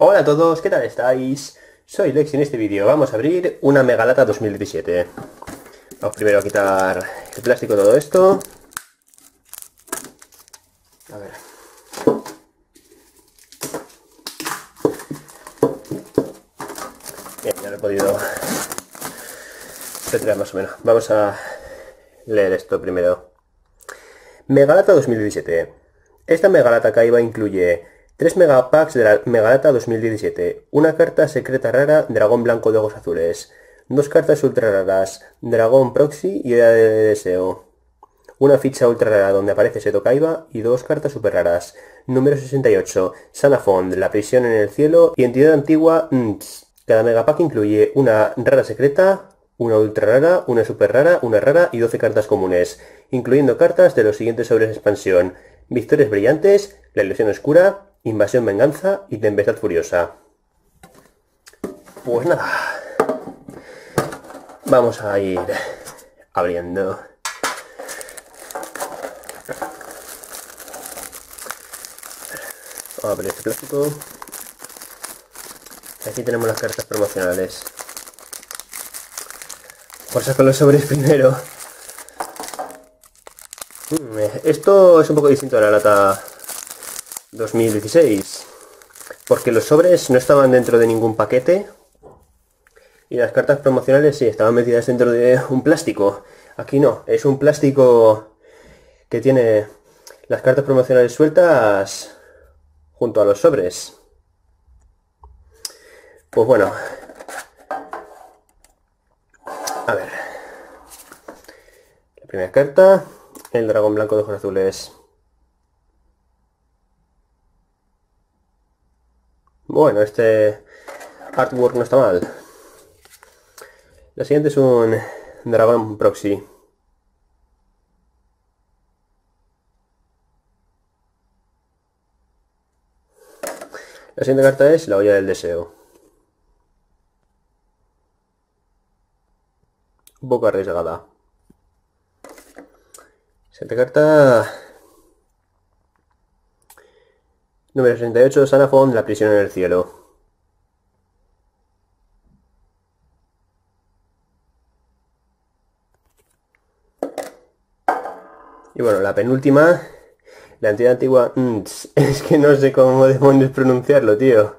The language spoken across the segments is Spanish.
Hola a todos, ¿qué tal estáis? Soy Lex y en este vídeo vamos a abrir una Megalata 2017. Vamos primero a quitar el plástico todo esto. A ver. Bien, ya lo he podido retirar más o menos. Vamos a leer esto primero. Megalata 2017. Esta Megalata Kaiba incluye 3 megapacks de la Megalata 2017, una carta secreta rara Dragón Blanco de Ojos Azules, dos cartas ultra raras Dragón Proxy y Era de Deseo, una ficha ultra rara donde aparece Seto Kaiba y dos cartas super raras. Número 68, Sanafond, La prisión en el cielo y entidad antigua Nts. Cada megapack incluye una rara secreta, una ultra rara, una super rara, una rara y 12 cartas comunes, incluyendo cartas de los siguientes sobres de expansión. Victorias brillantes, la ilusión oscura, invasión venganza y tempestad furiosa. Pues nada. Vamos a ir abriendo. Vamos a abrir este plástico. Aquí tenemos las cartas promocionales. Por sacar los sobres primero. Mm, esto es un poco distinto a la lata 2016. Porque los sobres no estaban dentro de ningún paquete. Y las cartas promocionales sí, estaban metidas dentro de un plástico. Aquí no, es un plástico que tiene las cartas promocionales sueltas junto a los sobres. Pues bueno. A ver. La primera carta, el dragón blanco de ojos azules. Bueno, este artwork no está mal. La siguiente es un dragón proxy. La siguiente carta es la olla del deseo. Un poco arriesgada. Siguiente carta. Número 68, Sanafon, la prisión en el cielo. Y bueno, la penúltima, la entidad antigua... es que no sé cómo demonios pronunciarlo, tío.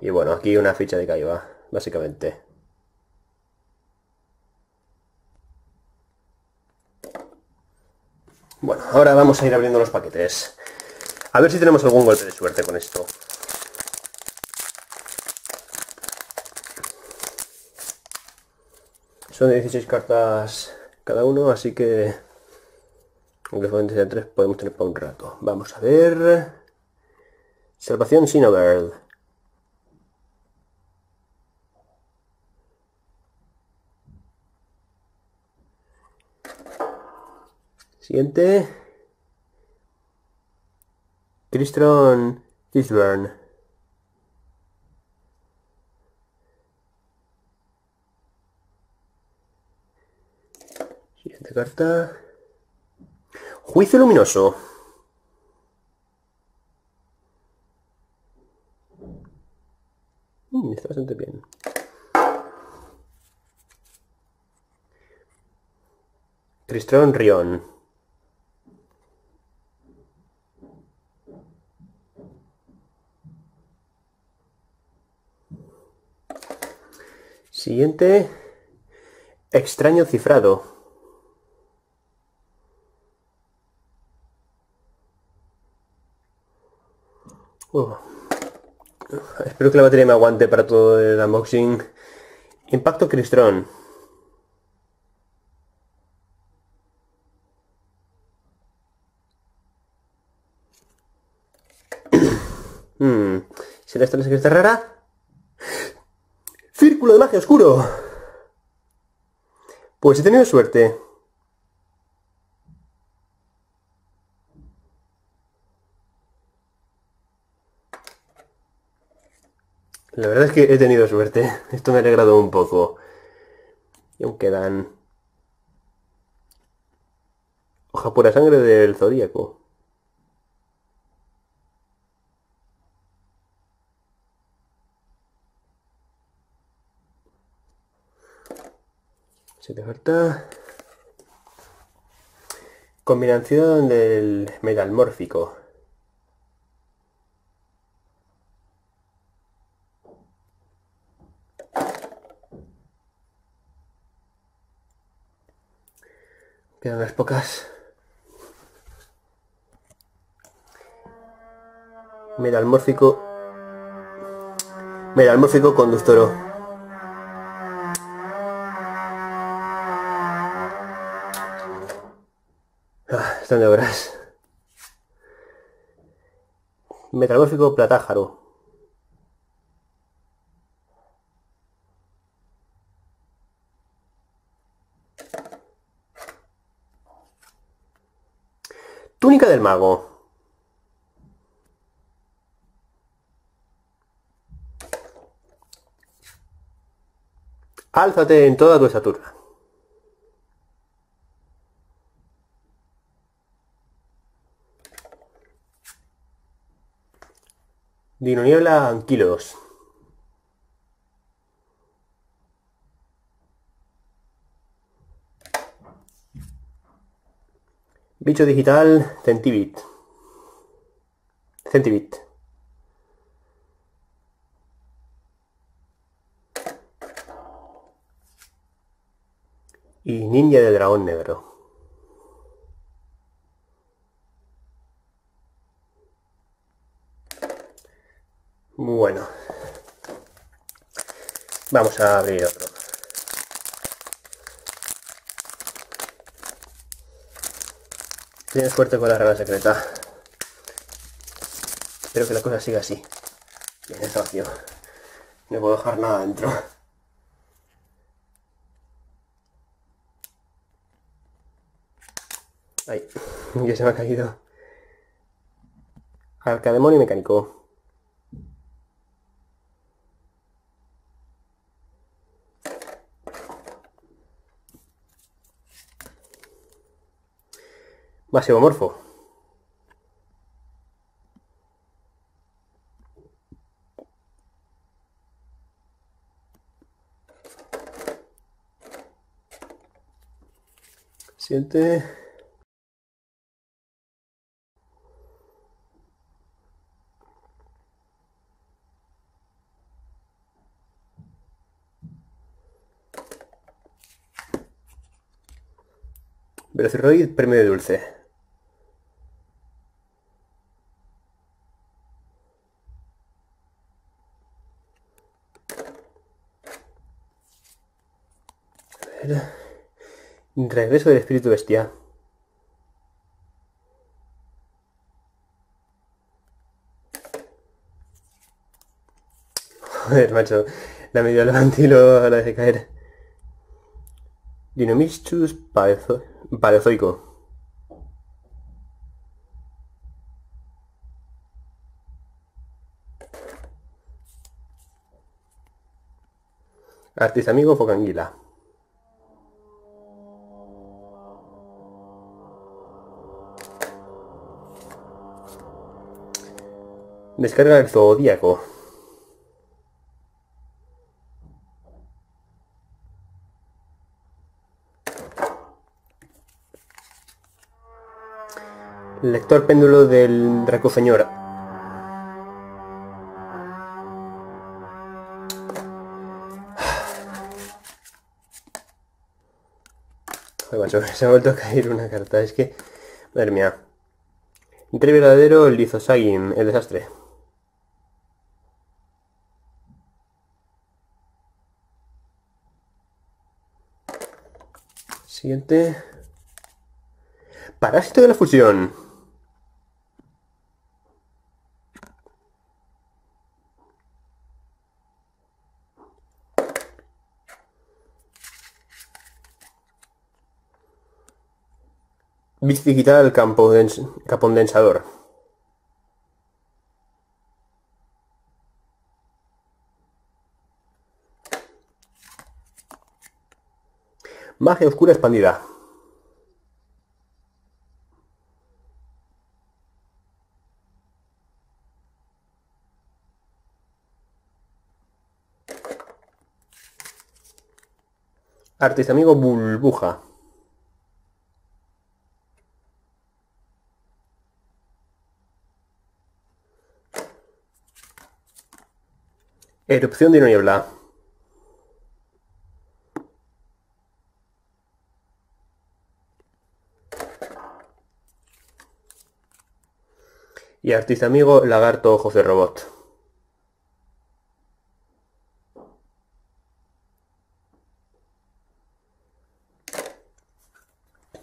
Y bueno, aquí una ficha de Kaiba, básicamente. Bueno, ahora vamos a ir abriendo los paquetes. A ver si tenemos algún golpe de suerte con esto. Son 16 cartas cada uno, así que... Aunque solamente sean 3, podemos tener para un rato. Vamos a ver... Salvación Sinobird. Siguiente. Cristron Fishburne. Siguiente carta. Juicio luminoso. Mm, está bastante bien. Tristron Rion. Siguiente. Extraño cifrado. Uh. Espero que la batería me aguante para todo el unboxing. Impacto Cristron. hmm. ¿Será esta la secreta rara? Círculo de magia oscuro. Pues he tenido suerte. La verdad es que he tenido suerte. Esto me ha alegrado un poco. Y aún quedan... Hoja pura sangre del zodíaco. Se te falta... Combinación del metalmórfico. Quedan unas pocas. Metalmórfico. Metalmórfico conductoro. Están de obras. Metalmórfico platájaro. Túnica del mago. Álzate en toda tu estatura. Dino Niebla Anquilos. Bicho digital Centibit. Centibit. Y Ninja de Dragón Negro. Bueno. Vamos a abrir otro. Tienes suerte con la rana secreta. Espero que la cosa siga así. Bien, está vacío. No puedo dejar nada dentro. Ahí, ya se me ha caído. Arcademonio mecánico. Basiomorfo. Siente. Velociroid premio de dulce. Regreso del espíritu bestia. Joder, macho. La medio levante y la dejé caer. Dinomischus palezoico. Artista amigo Focanguila. Descarga el zodíaco. Lector péndulo del Draco Señor. se ha vuelto a caer una carta. Es que... Madre mía. Entre verdadero, el Lizosagin, el desastre. Siguiente. Parásito de la fusión. Bits digital campo condensador. Magia oscura expandida. Artista amigo Bulbuja. Erupción de niebla. Y artista amigo Lagarto Ojos de Robot.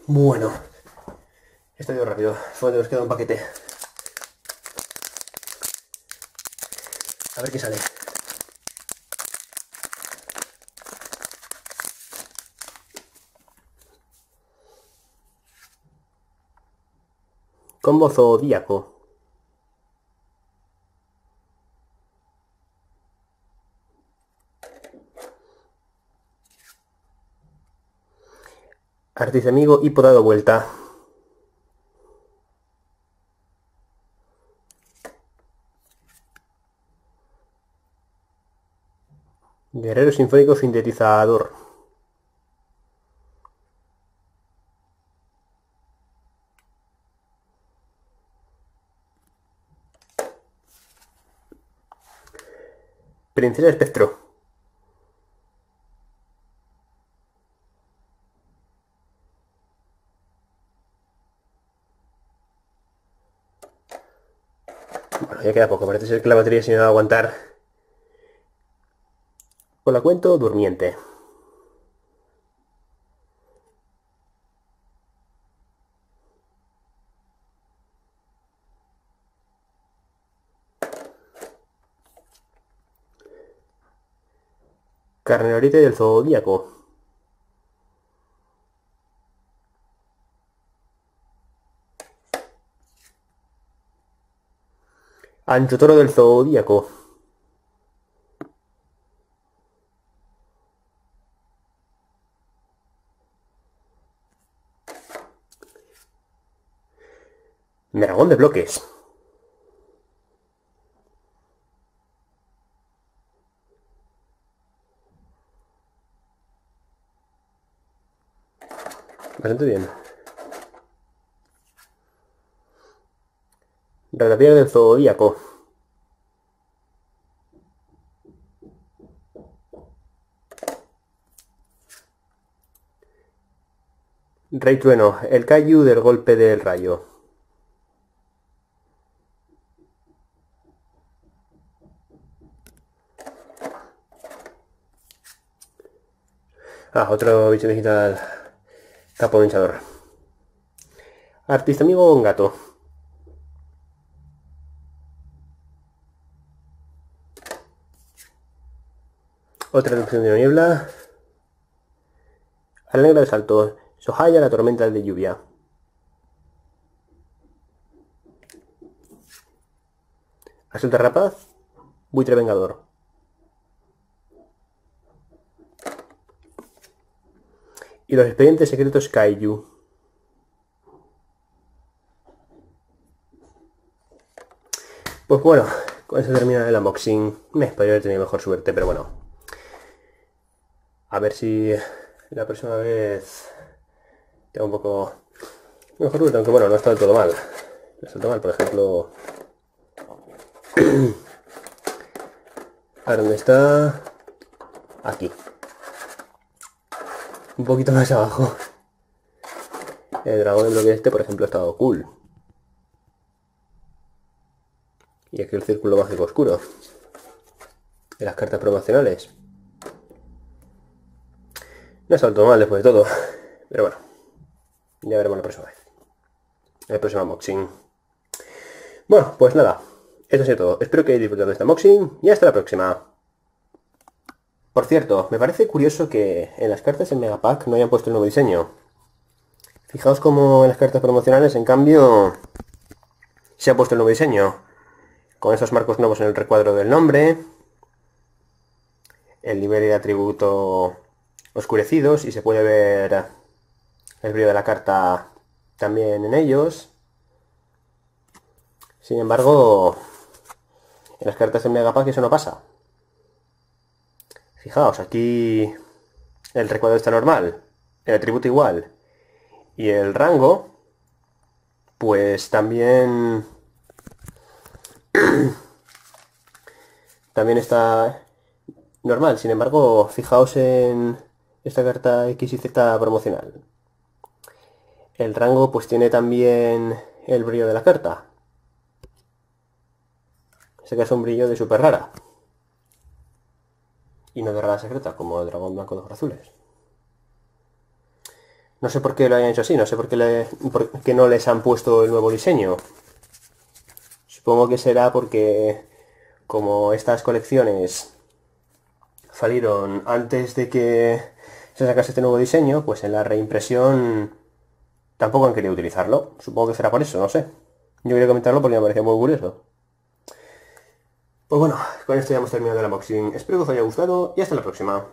Bueno. Esto ha ido rápido. Solo nos queda un paquete. A ver qué sale. Combo zodíaco. Artista amigo y dado vuelta. Guerrero Sinfónico Sintetizador. Princesa Espectro. Bueno, ya queda poco. Parece ser que la batería se me va a aguantar. Con la cuento durmiente. Carnerite del Zodíaco. Ancho Toro del Zodíaco. Dragón de bloques. Bastante bien. Ratapier del Zodíaco. Rey Trueno, el Kaiju del golpe del rayo. Ah, otro bicho digital capo hinchador. Artista amigo un gato. Otra erupción de niebla. Al de salto. Sohaya la tormenta de lluvia. Asunta rapaz. Buitre vengador. Y los expedientes secretos Kaiju. Pues bueno, con eso termina el unboxing. Me podría haber tenido mejor suerte, pero bueno. A ver si la próxima vez tengo un poco mejor suerte, aunque bueno, no está del todo mal. No está todo mal, por ejemplo... A ¿dónde está? Aquí un poquito más abajo. El dragón de bloque este, por ejemplo, ha estado cool. Y aquí el círculo mágico oscuro. De las cartas promocionales. No ha saltado mal después de todo. Pero bueno. Ya veremos la próxima vez. El próximo unboxing. Bueno, pues nada. Eso es todo. Espero que hayáis disfrutado de este unboxing. Y hasta la próxima. Por cierto, me parece curioso que en las cartas en Megapack no hayan puesto el nuevo diseño. Fijaos como en las cartas promocionales, en cambio, se ha puesto el nuevo diseño. Con esos marcos nuevos en el recuadro del nombre, el nivel de atributo oscurecidos y se puede ver el brillo de la carta también en ellos. Sin embargo, en las cartas en Megapack eso no pasa. Fijaos, aquí el recuadro está normal, el atributo igual, y el rango, pues también... también está normal. Sin embargo, fijaos en esta carta X y Z promocional. El rango pues tiene también el brillo de la carta. Este que es un brillo de super rara. Y no de rara secreta, como el dragón blanco de ojos azules. No sé por qué lo hayan hecho así, no sé por qué, por qué no les han puesto el nuevo diseño. Supongo que será porque como estas colecciones salieron antes de que se sacase este nuevo diseño, pues en la reimpresión tampoco han querido utilizarlo. Supongo que será por eso, no sé. Yo quería comentarlo porque me parecía muy curioso. Pues bueno, con esto ya hemos terminado el unboxing. Espero que os haya gustado y hasta la próxima.